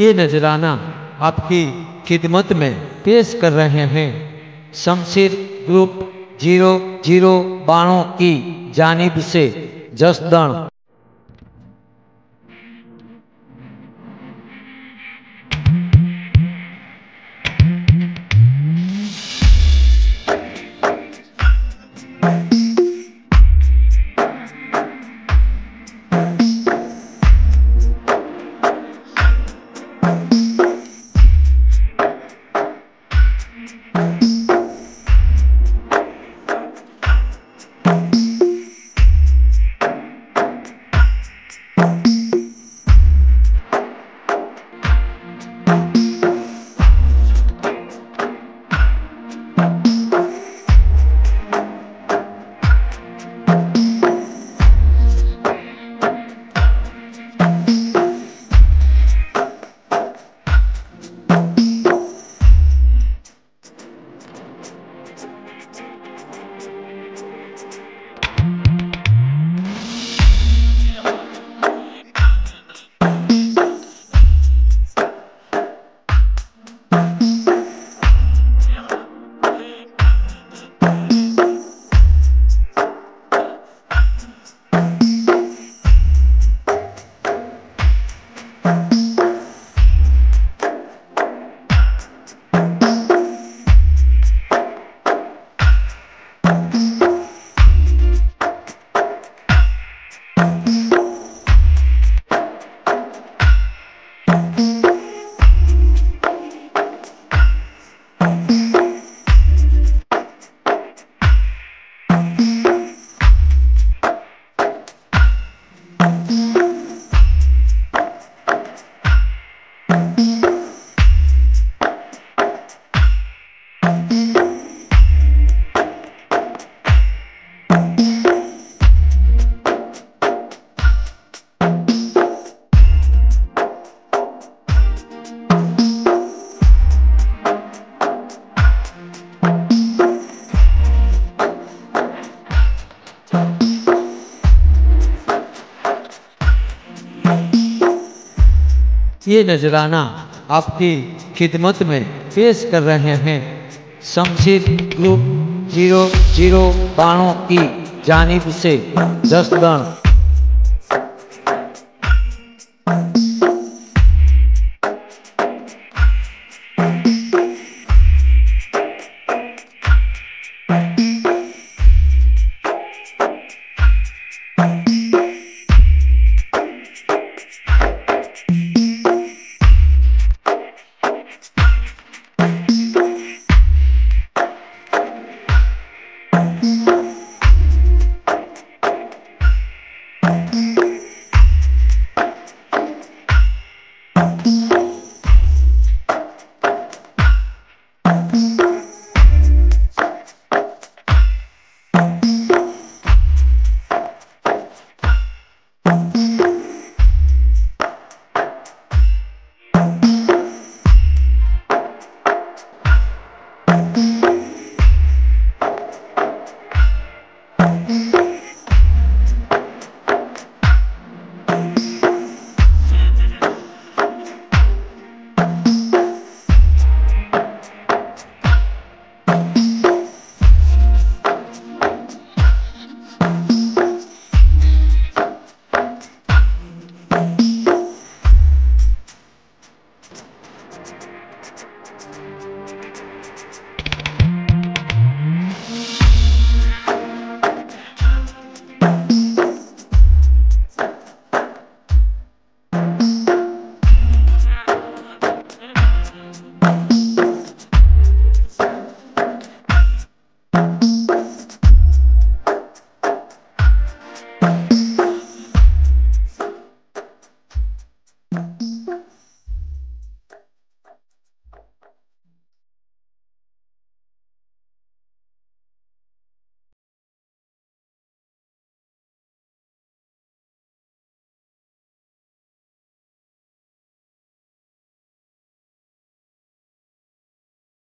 ये नजराना आपकी खिदमत में पेश कर रहे हैं। शमशीर ग्रुप ज़ीरो ज़ीरो बाणों की जानिब से जसदण ये नजराना आपकी खिदमत में पेश कर रहे हैं। शमशीर ग्रुप ज़ीरो ज़ीरो बाणों की जानब से जसगण